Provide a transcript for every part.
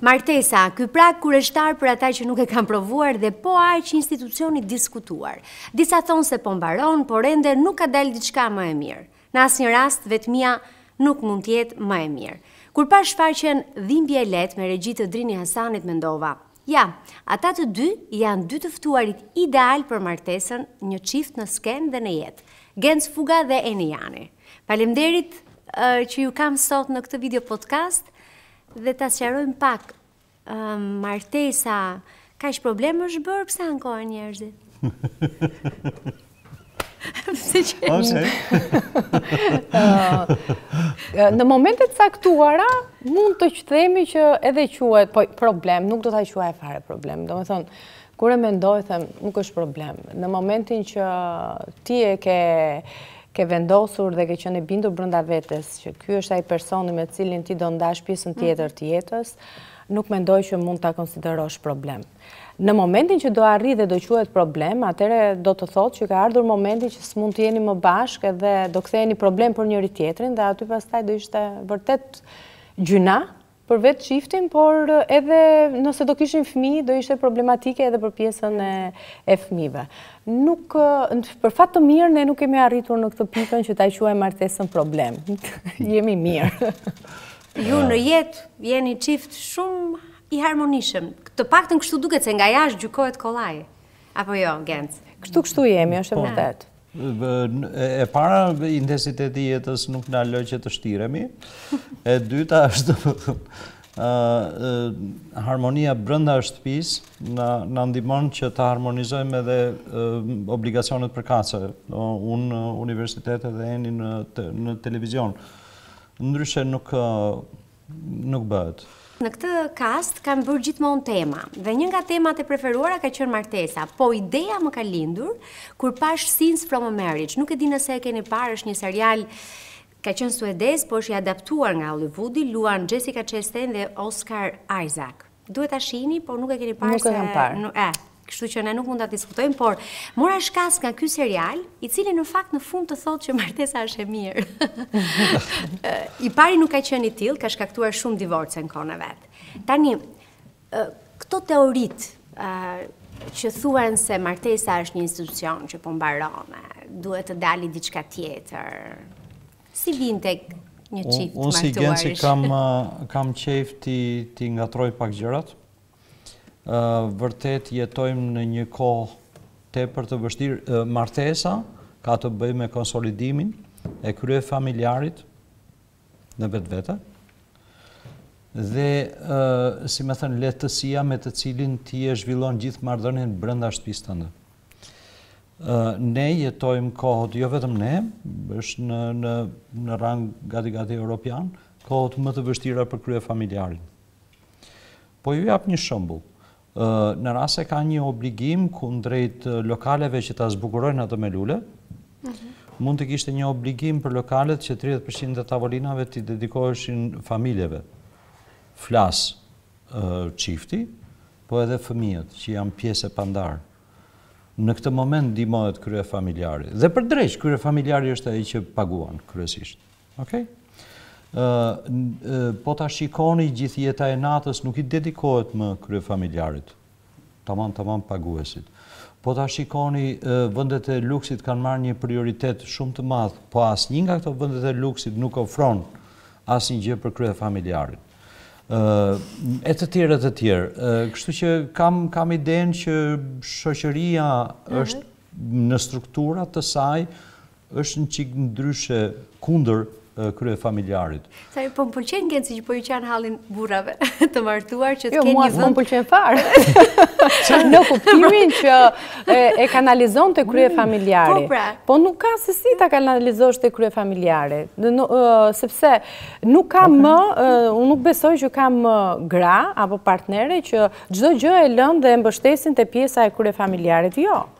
Martesa, ky prag kureshtar për ata që nuk e kanë provuar dhe po aq institucion i diskutuar. Disa thonë se po mbaron, por ende nuk ka dalë diçka më e mirë. Në asnjë rast, vetmia nuk mund të jetë më e mirë. Kur pashë shfaqjen Dhimbje e lehtë me regji të Drini Hasanit mendova, ja, ata të dy janë dy të ftuarit idealë për martesën, një çift në skenë dhe në jetë. Genc Fuga dhe Eni Jani. Faleminderit që ju kam sot në këtë video podcast. Dhe ta sqarojmë pak, martesa kaq problem është bërë, pse ankohen njerëzit? Pse qesh, Eni? Në momente të caktuara, mund të themi që edhe quhet po, problem, nuk do ta quaja fare problem. Domethënë, Kur e mendoj them, nuk është problem. Në momentin që ti e ke ke vendosur dhe ke qenë e bindur brenda vetes që ky është ai personi me të cilin ti do ndash pjesën tjetër të jetës, nuk mendoj që mund ta konsiderosh problem. Në momentin që do arrijë dhe do quhet problem, atëherë do të thotë që ka ardhur momenti që s'mund të jeni më bashkë dhe do ktheheni problem për njëri-tjetrin dhe aty pastaj do ishte vërtet gjynah për vetë çiftin, por edhe nëse do kishin fëmijë, do ishte problematike edhe për pjesën e fëmijëve. Nuk, për fat të mirë, ne nuk kemi arritur në këtë pikën që ta quajmë martesën problem. Jemi mirë. Ju në jetë jeni çift shumë i harmonishëm. Të paktën kështu duket se nga jashtë gjykohet kollaj. Apo jo, Genc? Kështu kështu jemi, është e vërtetë. E para, intensiteti i jetës nuk na lë që të shtiremi. E dyta është harmonia brenda shtëpisë na na ndihmon që të harmonizojmë edhe obligacionet përkatëse. Unë në universitet edhe Eni në në televizion. Ndryshe nuk nuk bëhet. Në këtë cast kam bërë gjithmonë tema dhe një nga temat e preferuara ka qenë martesa, po ideja më ka lindur kur pashë Scenes from a Marriage, nuk e di nëse e keni parë, është një serial ka qenë suedez, po është i adaptuar nga Hollywoodi, luan Jessica Chastain dhe Oscar Isaac. Duhet ta shihni, po nuk e keni parë se... Nuk e kam parë. E, kështu që ne nuk mund ta diskutojmë, por mora shkas nga ky serial, i cili në fakt në fund të thotë që martesa është e mirë. I pari nuk ka qenë i tillë, ka shkaktuar shumë divorce në kohën e vet. Tani, këto teoritë që thuhen se martesa është një institucion që po mbaron, duhet të dali diçka tjetër. Si vijnë tek një çift i martuar? Unë si Genci kam qejf t'i ngatërroj pak gjërat. Vërtet jetojmë në një kohë tepër të vështirë. Martesa ka të bëjë me konsolidimin e kryefamiljarit në vetvete dhe si me thënë lehtësia me të cilin ti e zhvillon gjithë marrëdhënien brenda shtëpisë tënde. Ne jetojmë kohët, jo vetëm ne, është në, në, në rang gati gati europian, kohët më të vështira për kryefamiljarin. Po ju jap një shembull. Në rast se ka një obligim kundrejt lokaleve që ta zbukurojnë atë me lule, mhm. mund të kishte një obligim për lokalet që 30% të tavolinave t'i dedikoheshin familjeve. Flas, çifti, po edhe fëmijët që janë pjesë e pandarë. Në këtë moment ndihmohet kryefamiljari. Dhe për dreq, kryefamiljari është ai që paguan kryesisht. Okej? Ë po ta shikoni gjithë jeta e natës nuk i dedikohet më kryefamiljarit. Tamam tamam paguesit. Po ta shikoni vendet e luksit kanë marrë një prioritet shumë të madh, po asnjë nga këto vendet e luksit nuk ofron asnjë gjë për kryefamiljarin. Ë e të tjerë e të tjerë. Kështu që kam kam idenë që shoqëria mhm. është në struktura të saj Është një çik ndryshe kundër kryefamiljarit. Sa po më pëlqen Genci që po ua qan hallin burrave të martuar që të jo, kenë një vend. Jo, mua s'po më pëlqen fare. Në kuptimin që e kanalizon te kryefamiljari. Po pra. Po nuk ka se si ta kanalizosh te kryefamiljari, sepse nuk ka më, unë nuk besoj që ka më gra apo partnere që çdo gjë e lënë dhe e mbështesin te pjesa e kryefamiljarit. Jo.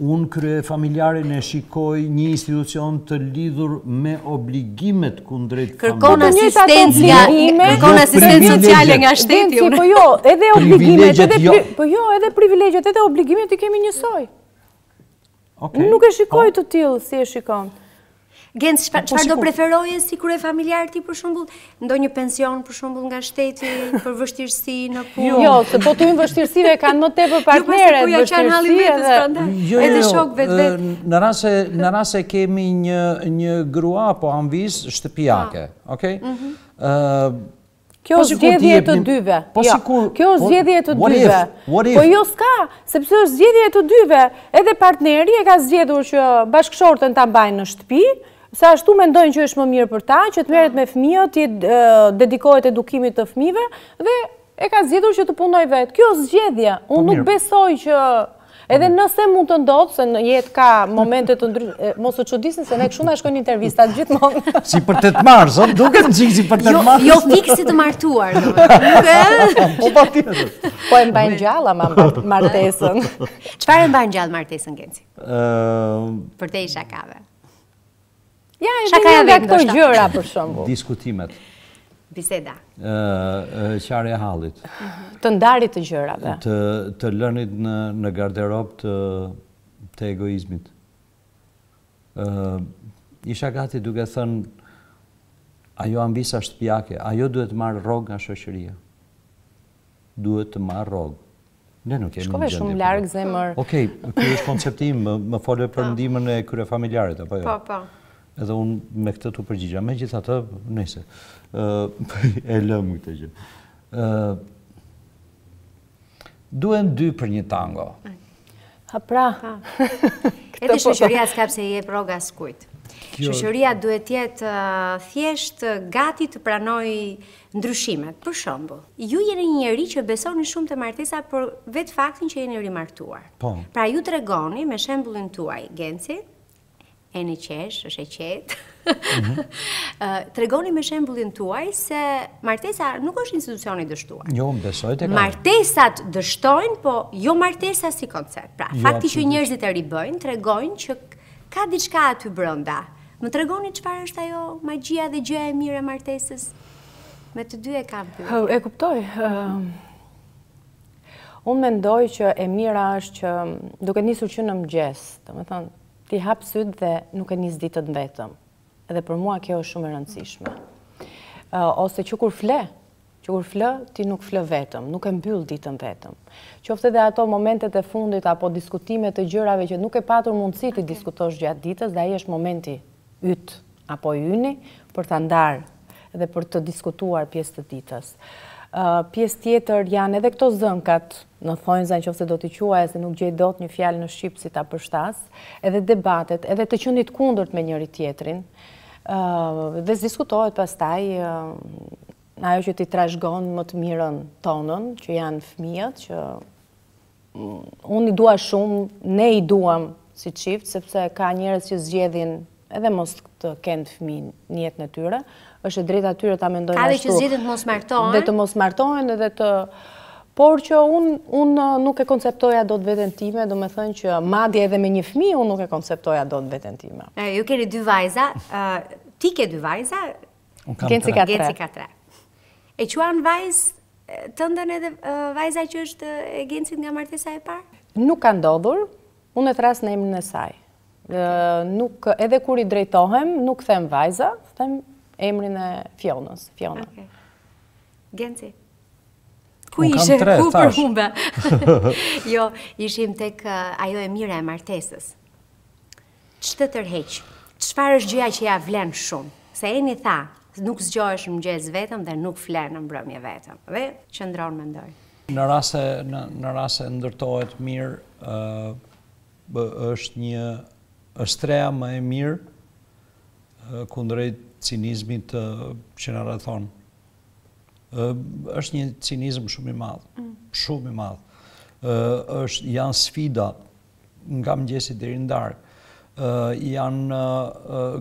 Unë kryefamiljarin e shikoj një institucion të lidhur me obligimet kundrejt familjes. Të njëjtat obligime, jo privilegjet. Po jo, edhe obligimet, po jo, edhe privilegjet, edhe obligimet i kemi njësoj. Nuk e shikoj të tillë si e shikon. Genc, po, çfarë do preferoje si kryefamiljar ti për shembull, ndonjë pension për shembull nga shteti për vështirësi në punë? Jo, jo se po t'u hyjmë vështirësive kanë më tepër partneret për vështirësi edhe prandaj. Jo, jo, edhe jo, shok vetë vetë. Në rast se në rast se kemi një një grua apo amvisë shtëpiake, okay? Mhm. Ëh, Kjo është zgjedhje e të dyve. Po jo, sikur... Kjo është po, zgjedhje e të dyve. Po jo s'ka, sepse është zgjedhje e të dyve. Edhe partneri e ka zgjedhur që bashkëshorten ta mbajë në shtëpi, se ashtu mendojnë që është më mirë për ta, që të merret me fëmijët, që t'i dedikohet edukimit të fëmijëve, dhe e ka zgjedhur që të punojë vetë. Kjo është zgjedhje. Unë po nuk besoj që Edhe nëse mund të ndodhë, se në jetë ka momente të ndryshme, mos u çudisni se ne kështu na shkojnë intervistat gjithmonë. Si për të të marrë, zot, duken gjithë si për të të jo, marrë. Jo fiks si të martuar, duket. Po patjetër. Po e mbajnë gjallë ama martesën. Çfarë e mbajnë gjallë martesën, Genci? Përtej shakave. Ja, është një nga këto gjëra për shembull. Diskutimet. Biseda. Qarja e hallit. Të ndarit e gjërave. Të lënit në garderobë të egoizmit. Isha gati duke thënë, ajo amvisa shtëpiake, ajo duhet të marrë rrogë nga shoqëria. Duhet të marrë rrogë. Ne nuk jemi në gjendje. Shkove shumë larg zemër. Okej, ky është koncepti im, më fole për po. ndihmën e kryefamiljarit apo jo? Po, po. Edhe unë me këtë t'u përgjigja. Megjithatë, nëse ë e lëm këtë gjë. ë Duhen dy për një tango. A pra. Edhe shoqëria s'ka pse jep rrogë askujt. Shoqëria duhet të jetë thjesht gati të pranojë Ndryshimet, për shembull, ju jeni një njeri që besoni shumë te martesa për vetë faktin që jeni rimartuar. Po. Pra ju tregoni me shembullin tuaj, Genci, Eni qesh, është e qetë. Mhm. tregoni me shembullin tuaj se martesa nuk është institucion i dështuar. Jo, besoj tek. Martesat dështojnë, po jo martesa si koncept. Pra, jo, fakti që njerëzit e ribëjnë tregojnë që ka diçka aty brenda Më tregoni çfarë është ajo magjia dhe gjëja e mirë e martesës? Me të dy e kam pyetje. E kuptoj. Unë mendoj që e mira është që duke nisur që në mëgjes, domethënë, ti hap sytë dhe nuk e nis ditën vetëm. Dhe për mua kjo është shumë e rëndësishme. Ose që kur fle, Që kur fle, ti nuk fle vetëm, nuk e mbyll ditën vetëm. Qoftë edhe ato momentet e fundit apo diskutimet e gjërave që nuk ke patur mundësi t'i diskutosh gjatë ditës dhe ai është momenti yt apo i yni për ta ndarë dhe për të diskutuar pjesë të ditës. Pjesë tjetër janë edhe këto zënkat në thonjëza nëse do t'i quaja se nuk gjej dot një fjalë në shqip si ta përshtas, edhe debatet, edhe të qenit kundërt me njëri-tjetrin dhe diskutohet pastaj Ajo që ti trashëgon më të mirën tonën, që janë fëmijët, që unë i dua shumë, ne i duam si çift, sepse ka njerëz që zgjedhin edhe mos të kenë fëmijë në jetën e tyre, është e drejta e tyre ta mendojnë ashtu. Ka dhe që zgjedhin të mos martohen? Dhe të mos martohen edhe të... Por që unë nuk e konceptoja dot veten time, domethënë që madje edhe me një fëmijë, unë nuk e konceptoja dot veten time. Ju keni dy vajza, ti ke dy vajza, Unë kam Genci ka tre. Genci ka tre. E quan vajzë tënden edhe vajza që është e Gencit nga martesa e parë? Nuk ka ndodhur, unë e thërras në emrin e saj. Nuk, edhe kur i drejtohem, nuk them vajza, them emrin e Fionës, Fiona. Okay. Genci? Ku ishe, ku po humbe? jo, ishim tek ajo e mira e martesës. Ç'të tërheq? Çfarë është gjëja që ia vlen shumë? Se Eni tha, Nuk zgjohesh në mëngjes vetëm dhe nuk fle në mbrëmje vetëm. Dhe qëndron mendoj. Në rast se, në rast se ndërtohet mirë, ë është një është streha më e mirë kundrejt cinizmit që na rrethon. Ë është një cinizëm shumë i madh. Shumë i madh. Ë është janë sfida nga mëngjesi deri në darkë. Janë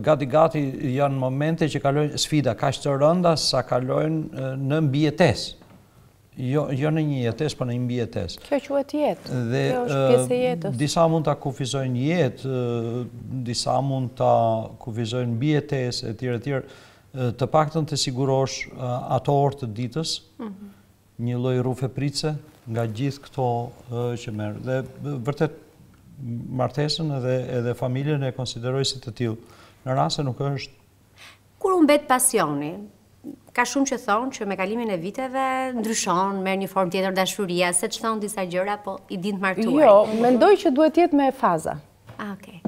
gati gati janë momente që kalojnë sfida kaq të rënda sa kalojnë në mbijetesë. Jo, jo në një jetesë, por në një mbijetesë. Kjo quhet jetë. Dhe kjo është pjesë e jetës. Disa mund ta kufizojnë jetë, disa mund ta kufizojnë mbijetesë etj etj. Të paktën të sigurosh ato orë të ditës mhm. Një lloj rrufe pritëse nga gjithë këto që merr. Dhe vërtet martesën edhe edhe familjen e konsideroj si të tillë. Në rast se nuk është. Kur humbet pasioni, ka shumë që thonë që me kalimin e viteve ndryshon, merr një formë tjetër dashuria, seç thonë disa gjëra, po i dinë të martuarit. Jo, mendoj që duhet të jetë me faza. Ah, okay.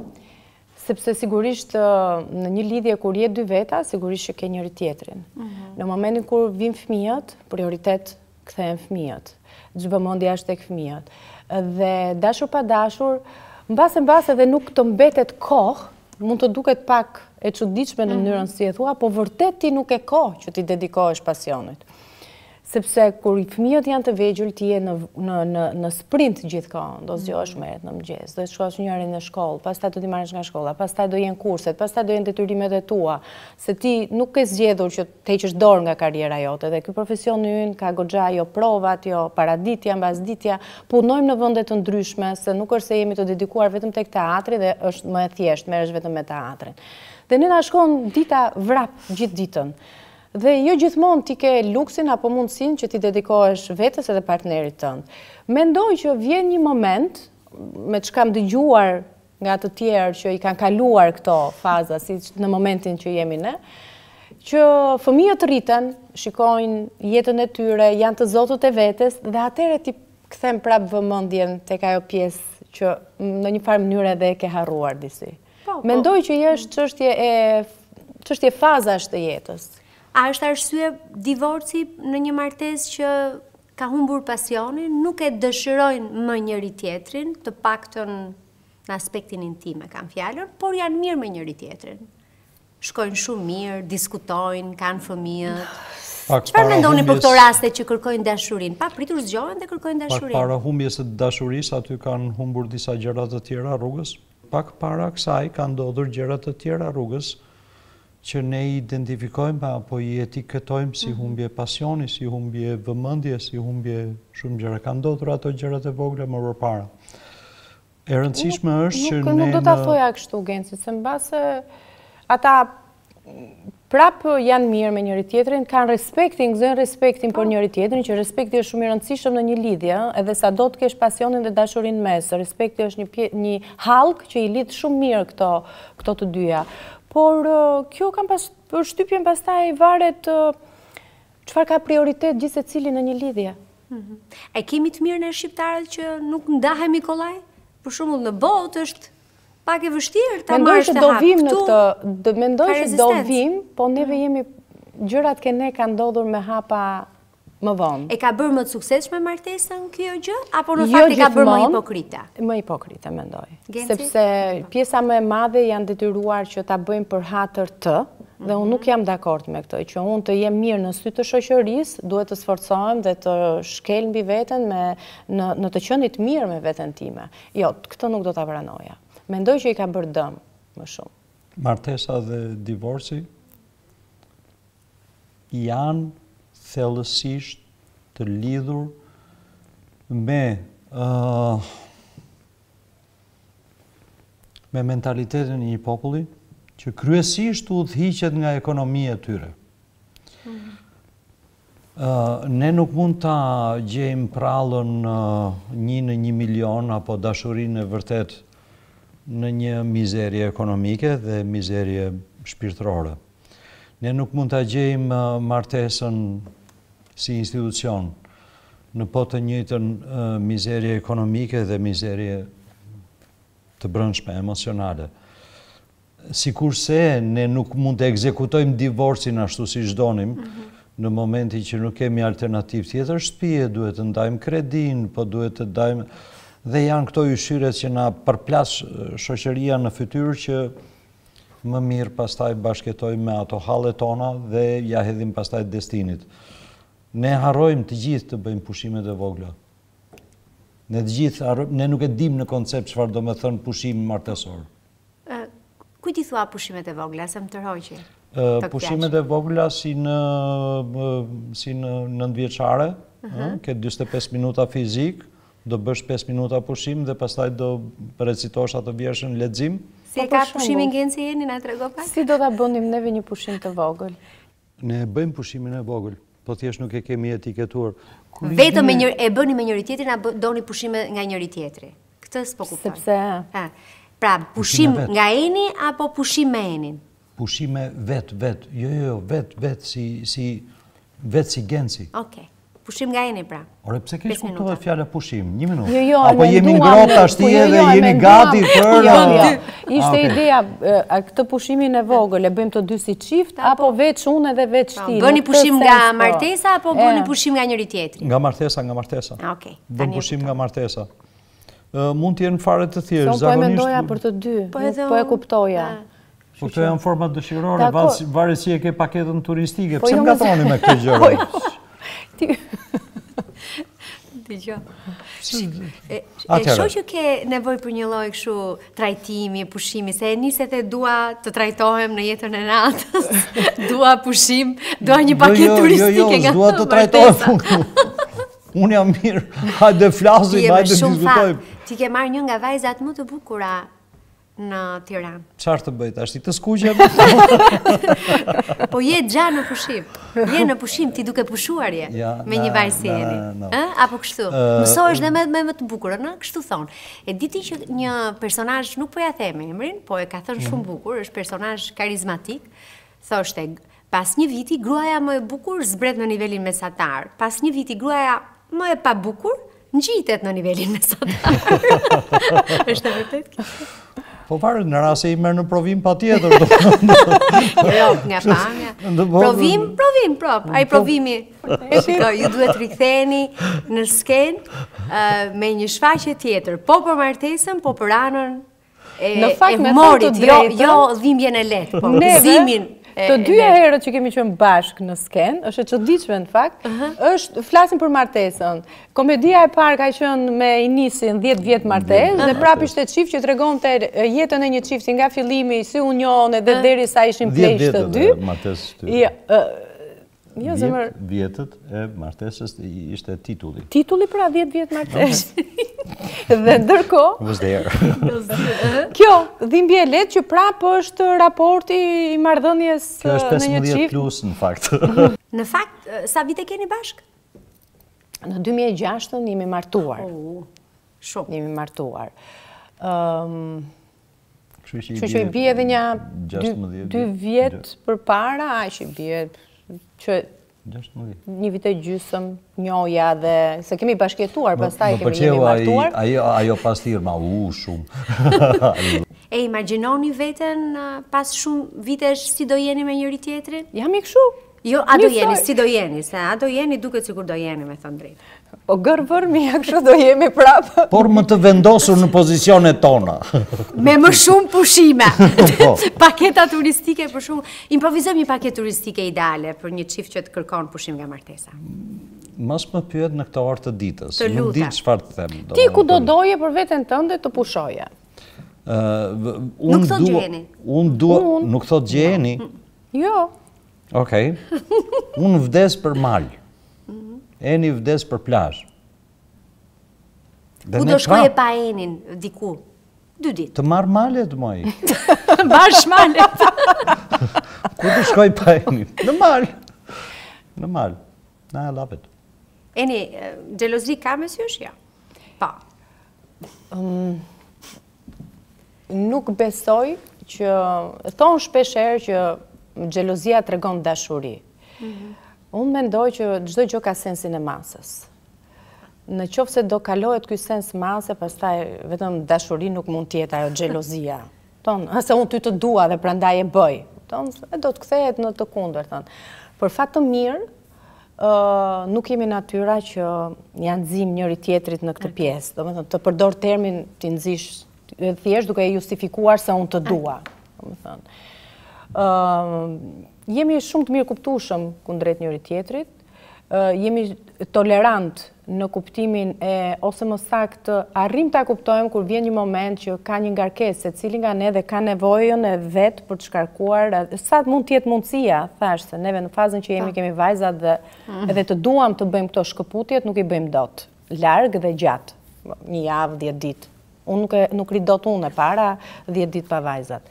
Sepse sigurisht në një lidhje kur je dy veta, sigurisht që ke njëri-tjetrin. Mhm. Në momentin kur vijnë fëmijët, prioritet kthehen fëmijët. Gjithë vëmendja është tek fëmijët. Dhe dashur pa dashur, mbase mbase dhe nuk të mbetet kohë, mund të duket pak e çuditshme në mhm. mënyrën si e thua, po vërtet ti nuk ke kohë që t'i dedikohesh pasionit. Sepse kur fëmijët janë të vegjël ti je në në në në sprint gjithë kohën, do zgjohesh mm. herët në mëngjes, do të çosh njërin në shkollë, pastaj do t'i marrësh nga shkolla, pastaj do jenë kurset, pastaj do jenë detyrimet e tua, se ti nuk ke zgjedhur që të heqësh dorë nga karriera jote dhe ky profesion i ynë ka goxha jo provat, jo paraditja, mbasditja, punojmë në vende të ndryshme, se nuk është se jemi të dedikuar vetëm tek teatri dhe është më e thjeshtë, merresh vetëm me teatrin. Dhe ne na shkon dita vrap gjithë ditën. Dhe jo gjithmonë ti ke luksin apo mundësinë që t'i dedikohesh vetes edhe partnerit tënd. Mendoj që vjen një moment, me ç'kam dëgjuar nga të tjerë që i kanë kaluar këto faza, si në momentin që jemi ne, që fëmijët rriten, shikojnë jetën e tyre, janë të zotët e vetes dhe atëherë ti kthen prapë vëmendjen tek ajo pjesë që në një farë mënyre edhe e ke harruar disi. Po, po. Mendoj që është çështje e çështje fazash të jetës. A është arsye divorci në një martesë që ka humbur pasionin, nuk e dëshirojnë më njëri-tjetrin, të paktën në aspektin intime kam fjalën, por janë mirë me njëri-tjetrin. Shkojnë shumë mirë, diskutojnë, kanë fëmijët. Çfarë mendoni për këto raste që kërkojnë dashurinë? Papritur zgjohen dhe kërkojnë dashurinë. Pak para humbjes së dashurisë, aty kanë humbur disa gjëra të tjera rrugës. Pak para kësaj kanë ndodhur gjëra të tjera rrugës që ne i identifikojmë apo i etiketojmë si humbje pasioni, si humbje vëmendje, si humbje shumë gjëra. Kanë ndodhur ato gjërat e vogla më përpara. E rëndësishme është që ne Nuk do ta thoja kështu Genci, se mbase ata prapë janë mirë me njëri-tjetrin, kanë respektin, gëzojnë respektin për po. njëri-tjetrin, që respekti është shumë i rëndësishëm në një lidhje, edhe sado të kesh pasionin dhe dashurinë mes, respekti është një, një hallkë që i lidh shumë mirë këto, këto të dyja. Por kjo kam pas, përshtypjen pastaj varet çfarë ka prioritet gjithsecili në një lidhje. Mhm. E kemi të mirë ne shqiptarët që nuk ndahemi kollaj? Për shembull në botë është Pak e vështirë ta marrë atë hap. Mendoj që do vim në këtë, mendoj që do vim, po neve mm. jemi, gjërat ke ne kanë ndodhur me hapa më vonë. E ka bërë më të suksesshme martesën kjo gjë, apo në jo fakt e ka bërë më hipokrite? Më hipokrite, mendoj. Sepse pjesa më e madhe janë detyruar që ta bëjmë për hatër të, dhe unë nuk mhm. jam dakord me këtë, që unë të jem mirë në sy të shoqërisë, duhet të sforcohem dhe të shkel mbi veten në të qenit mirë me veten time. Jo, këtë nuk do ta pranoja. Mendoj që i ka bërë dëm më shumë. Martesa dhe divorci janë thellësisht të lidhur me uh, me mentalitetin e një populli që kryesisht udhëhiqet nga ekonomia e tyre. Mhm. Ne nuk mund ta gjejmë prallën një në një milion apo dashurinë e vërtetë në një mizerie ekonomike dhe mizerie shpirtërore. Ne nuk mund ta gjejmë martesën si institucion në po të njëjtën mizerie ekonomike dhe mizerie të brendshme emocionale. Sikurse ne nuk mund të ekzekutojmë divorcin ashtu siç donim, në momentin që nuk kemi alternativë tjetër shtëpie, duhet të ndajmë kredinë, po duhet të ndajmë dhe janë këto ysyret që na përplas shoqëria në fytyrë që më mirë pastaj bashkëjetojmë me ato hallet tona dhe ja hedhim pastaj destinit. Ne harrojmë të gjithë të bëjmë pushimet e vogla. Ne të gjithë harrojmë, ne nuk e dimë në koncept çfarë do të thotë pushim martesor. Kujt i thua pushimet e vogla, se më tërhoqi? Pushimet e vogla si në si në nëntëvjeçare, ke 45 minuta fizikë, do bësh 5 minuta pushim dhe pastaj do recitosh atë vjershën lexim. Si e ka pushimin Genci, Eni, na trego pak? Si do ta bënim neve një pushim të vogël? Ne e bëjmë pushimin e vogël, po thjesht nuk e kemi etiketuar. Vetëm me njëri, e bëni me njëri tjetrin, a doni pushime nga njëri tjetri? Këtë s'po kuptoj. Sepse... Pra, pushim nga Eni, apo pushim me Enin? Pushime vetë, vetë, jo, jo, jo, vetë, vetë, si, si, vetë si Genci. Okej. Pushim nga Eni pra. Ore, pse kesh kuptohet fjala pushim? Një minutë. Jo, jo, Apo jemi në grota, ashtë jo, dhe jo, jeni gati për... Jo, jo, ishte ideja, këtë pushimin e vogël, e bëjmë të dy si çift, apo veç unë dhe veç po, ti. Bëni pushim nga po. martesa, apo bëni pushim nga njëri tjetri? Nga martesa, nga martesa. Ah, Okej. Bëni pushim nga martesa. Mund të jenë fare të thjeshtë, zakonisht... Po e mendoja për të dy, po e kuptoja. Po këto janë format dëshirore, varet si e ke paketën turistike, po, pse jo, më gatoni me këtë gjë? Po jo, dëgjo. E shoh që ke nevojë për një lloj kështu trajtimi, pushimi, se e njëse të dua të trajtohem në jetën e natës, dua pushim, dua një jo, paketë jo, jo, turistike nga martesa. Jo, jo, jo, dua të trajtohem. Unë jam mirë, hajde flasim, hajde diskutojmë. Ti ke marrë një nga vajzat më të bukura në Tiranë. Çfarë të bëj tashti, të skuqem. Po je xha në pushim. Je në pushim ti duke pushuar je ja, me një vajzë si Eni. Ë, apo kështu. Uh, Mësohesh dhe me me më të bukurën, ë, kështu thonë. E di ti që një personazh nuk po ia them emrin, po e ka thënë shumë mhm. bukur, është personazh karizmatik. Thoshte, Pas një viti, gruaja më e bukur zbret në nivelin mesatar. Pas një viti, gruaja më e pabukur ngjitet në nivelin mesatar. Është e vërtetë? Po po, në rast i merr në provim patjetër. Jo, jo, nga pamja. Provim, provim, prop. Ai po. provimi. E shiko, ju duhet të riktheheni në skenë me një shfaqje tjetër. Po për martesën, po për anën Në fakt me thënë të jo, drejtën... Jo, jo dhimbjen e lehtë, po gëzimin... Të dyja herët që kemi qënë bashkë në skenë, është e çuditshme në fakt, është flasin për martesën. Komedia e parë ka qënë me Inisin 10 vjet martesë, dhe prap ishte çift që tregonte jetën e një çifti nga fillimi, si u njohën dhe derisa ishin pleq të dy. 10 vjet martesë të dy. Jo, zemër... Vjetët e martesës ishte titulli. Titulli pra 10 vjetët e martesës. Dhe ndërkohë... Was there. Kjo, dhimbje e lehtë që prapë është raporti i marrëdhënies në një çift. Kjo është 15 plus në fakt. Në fakt, sa vite keni bashkë? Në 2006-ën jemi martuar. Shumë. Jemi martuar. Kështu që i bie edhe nja 2 vjet përpara, aq i bie që një vit e gjysëm njohja dhe se kemi bashkëjetuar, pastaj jemi martuar. Ajo pas të irma, u shumë. E imaginoni veten pas shumë vitesh si do jeni me njëri-tjetrin? Jam i kështu, Jo, a do jeni, si do jeni, se a do jeni duket sikur do jeni, me thënë drejtë. Po gërë vërë mi, a kështu do jemi prapë. Por më të vendosur në pozicionet tona. Me më shumë pushime. Po. Paketa turistike për shembull. Improvizojmë një paketë turistike ideale për një çift që të kërkon pushim nga martesa. Mos më pyet në këtë orë të ditës. Të lutem. Nuk di çfarë të them. Ti ku do doje për veten tënde të pushoje? Nuk thot gjeni. Nuk thot gjeni. Jo. Okej. Okay. Unë vdes për mal. Mhm. Eni vdes për plazh. Ku do shkoje pa Enin diku? Dy ditë. Të marr malet moj. Bash malet. Ku do shkoj pa Enin? Në mal. Në mal. Na e lapet. Eni, xhelozi ka mes jush a? Po. Ëm Nuk besoj që... Thonë shpesh herë që xhelozia tregon dashuri. Mhm. Unë mendoj që çdo gjë ka sensin e masës. Në qoftë se do kalohet ky sens mase, pastaj vetëm dashuri nuk mund të jetë ajo xhelozia. Domethënë, se unë ty të dua dhe prandaj e bëj. Domethënë, do të kthehet në të kundërtën. Për fat të mirë, nuk jemi natyra që ia nxijmë njëri-tjetrit në këtë pjesë. Domethënë, të përdor termin t'i nxish, thjesht duke e justifikuar se unë të dua. Domethënë. Jemi shumë të mirëkuptueshëm kundrejt njëri-tjetrit, jemi tolerantë në kuptimin e, ose më saktë, arrijmë ta kuptojmë kur vjen një moment që ka një ngarkesë, secili nga ne dhe ka nevojën e vet për të shkarkuar, sa mund të jetë mundësia, thashë se neve në fazën që jemi po. kemi vajzat dhe mm. edhe të duam të bëjmë këto shkëputjet, nuk i bëjmë dot, larg dhe gjatë, një javë, 10 ditë. Unë nuk rri dot unë e para dhjetë ditë pa vajzat.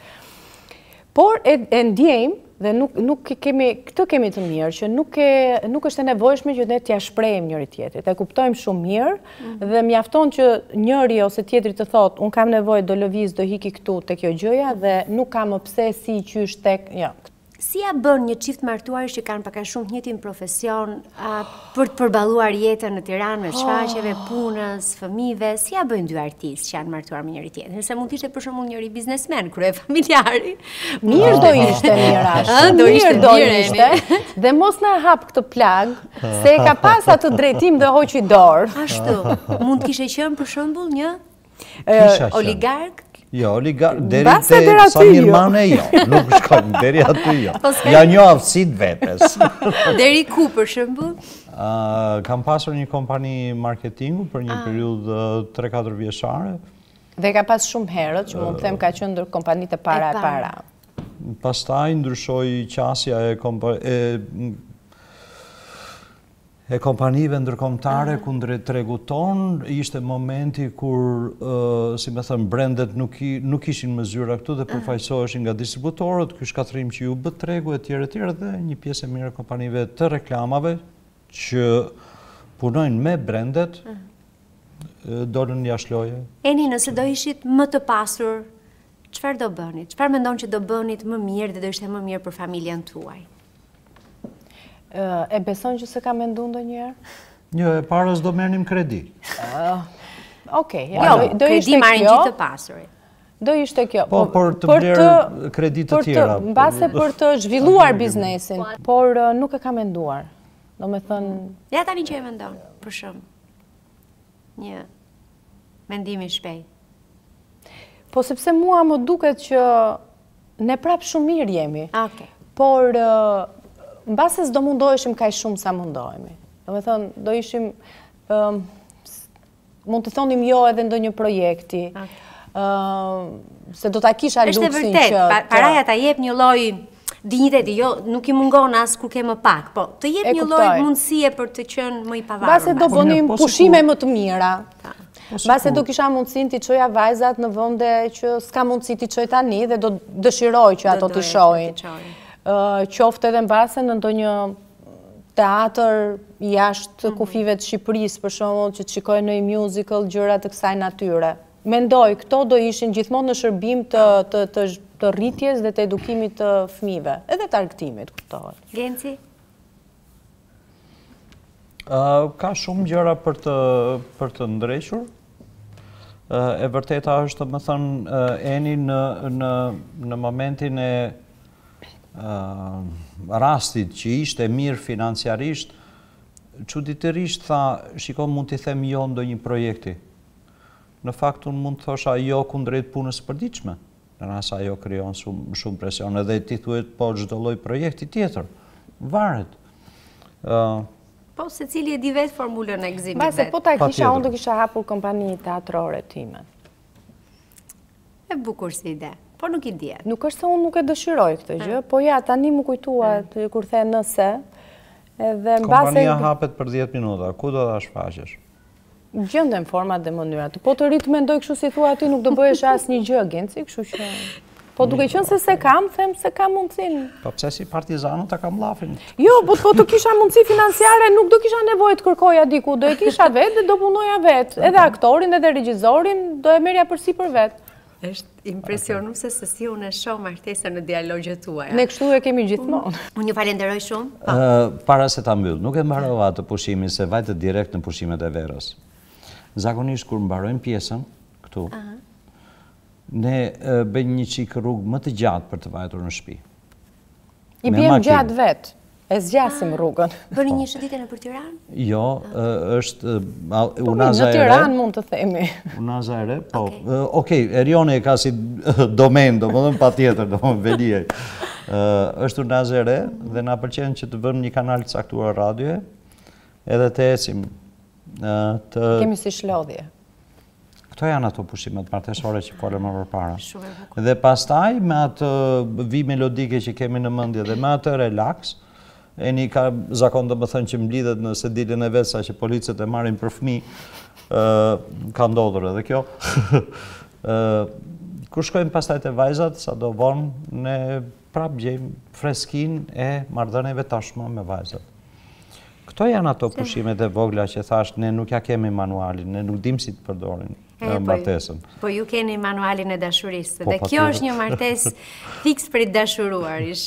Por e ndjejmë dhe nuk kemi, këtë kemi të mirë, që nuk është e nevojshme që ne t'ia shprehim njëri-tjetrit. E kuptojmë shumë mirë mhm. dhe mjafton që njëri ose tjetri të thotë, unë kam nevojë do lëviz, do iki këtu te kjo gjëja dhe nuk ka më pse si qysh tek, jo, këtë. Si ia bën një çift i martuar që kanë pak a shumë të njëjtin profesion për të përballuar jetën në Tiranë mes shfaqjeve, ah. punës, fëmijëve, si ia bëjnë dy artistë që janë martuar me njëri-tjetrin? Se mund të ishte për shembull njëri biznesmen, kryefamiljari. Mirë ah. do ishte një rasht. Ah, do ishte do ishte. Dhe mos na hap këtë plagë, se e ka pas atë drejtim dhe hoqi dorë. Ashtu. Mund të kishe qenë për shembull një Kisha qenë. Oligark? Jo, oligark, deri te Samir Mane, jo. Nuk shkojmë, deri aty, jo. Po, ja një avësit vetës. Deri ku, për shembull? Kam pasur një kompani marketingu për një ah. periudhë 3-4 vjeçare. Dhe ka pas shumë herët, që mund të them ka qenë ndër kompanitë e para e para. Pastaj, ndryshoi qasja e kompanit, e kompanive ndërkombëtare kundrejt tregut tonë, ishte momenti kur, si me thënë, brendet nuk ishin më zyra këtu dhe përfaqësoheshin nga distributorët, ky shkatërrim që iu bë tregut e tjerë e tjerë dhe një pjesë e mirë e kompanive të reklamave që punojnë me brendet, dolën jashtë loje. Eni, nëse do ishit më të pasur, çfarë do bënit? Çfarë mendon që do bënit më mirë dhe do ishte më mirë për familjen tuaj? E beson që s'e ke mendu ndonjëherë? Jo, e para s'do merrnim kredi. Oke, jo, do ishte kjo. Kredi marrin gjithë të pasurit. Do ishte kjo. Po, për të blerë kredi të tjera. Mbase për të zhvilluar biznesin. Por nuk e kam menduar. Domethënë... Ja tani që e mendon, për shembull. Një mendim i shpejtë. Po, sepse mua më duket që Ne prapë shumë mirë jemi. Okej. Por mbase s'do mundoheshim kaq shumë sa mundohemi. Domethënë, do ishim mund të thonim jo edhe ndonjë projekti. Se do ta kisha luksin që... Është e vërtetë, paraja ta jep një lloj dinjiteti, jo, nuk i mungon as kur ke më pak, po të jep një lloj mundësie për të qenë më i pavarur. Mbase do bënim pushime më të mira. Mbase do kisha mundësinë t'i çoja vajzat në vende që s'kam mundësi t'i çoj tani dhe do dëshiroja që ato t'i shohin. Qoftë edhe mbase në ndonjë teatër jashtë mhm. kufijve të Shqipërisë, për shembull që të shikojnë një musical, gjëra të kësaj natyre. Mendoj, këto do ishin gjithmonë në shërbim të rritjes dhe të edukimit të fëmijëve, edhe të argëtimit, kuptohet. Genci? Ka shumë gjëra për të për të ndrequr. E vërteta është, domethënë, Eni në në në momentin e rastit që ishte mirë financiarisht, çuditërisht tha, shiko mund t'i them jo ndonjë projekti. Në fakt unë mund të thosha jo kundrejt punës së përditshme. Në rast se ajo krijon shumë presion edhe ti thuhet po çdo lloj projekti tjetër. Varet. Po secili e di vetë formulën e gëzimit vet. Po ta kisha unë do kisha hapur kompaninë teatrore time. E bukur si ide. Po nuk i dihet. Nuk është se unë nuk e dëshiroj këtë gjë, po ja, tani më kujtua kur the nëse. Kompania hapet për 10 minuta, ku do të shfaqesh? Gjenden format dhe mënyrat. Po të rri të mendoj kështu si thua ti nuk do bëhesh asnjë gjë, Genci, kështu që... Po duke qenë se s'e kam, them s'e kam mundësinë. Po pse si partizanu të kam llafin? Jo, po të po të kisha mundësi financiare, nuk do kisha nevojë të kërkoja diku, do e kisha vetë dhe do punoja vetë. Edhe aktorin, edhe regjizorin, do e merrja përsipër vetë. Është impresionuese se si unë e shoh martesën në dialogjet tuaja. Ne kështu e kemi gjithmonë. Unë ju falenderoj shumë. Po. Para se ta mbyll, nuk e mbarova atë pushimin se vajtët direkt në pushimet e verës. Zakonisht kur mbarojmë pjesën këtu, ne bëjmë një çik rrugë më të gjatë për të vajtur në shtëpi. I biem gjatë vetë, e zgjasim ah, rrugën. Bëni një po. shëtitje nëpër Tiranë? Jo, është unaza e re. Po, në Tiranë mund të themi. Unaza e re, po. Okej, Erioni e ka si domen, domethënë patjetër, do më velijaj. është unaza e re dhe na pëlqen që të vëmë një kanal të caktuar radioje edhe të ecim. Kemi si shlodhje. Këto janë ato pushimet martesore që folëm më përpara. Shumë e bukur. Dhe pastaj me atë vijë melodike që kemi në mendje dhe me atë relaks, Eni e ka zakon domethënë që mblidhet në sedilen e vet saqë policët e marrin për fëmijë, ka ndodhur edhe kjo. Kur shkojmë pastaj te vajzat, sado vonë, ne prap gjejmë freskinë e marrëdhënieve tashmë me vajzat. Këto janë ato pushimet e vogla që thashë ne nuk ia kemi manualin, ne nuk dimë si ta përdorim martesën. Po ju keni manualin e dashurisë, po, dhe kjo është një martesë fiks prej të dashuruarish.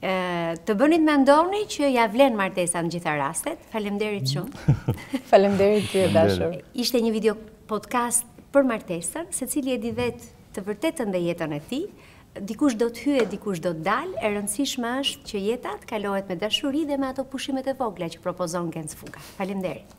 Të bëni të mendoni që ia vlen martesa në të gjitha rastet, faleminderit shumë. Faleminderit të dashur. Ishte një video podcast për martesën, secili e di vetë të vërtetën dhe jetën e tij, Dikush do të hyjë e dikush do të dalë, e rëndësishme është që jeta të kalohet me dashuri dhe me ato pushimet e vogla që propozon Genc Fuga. Faleminderit.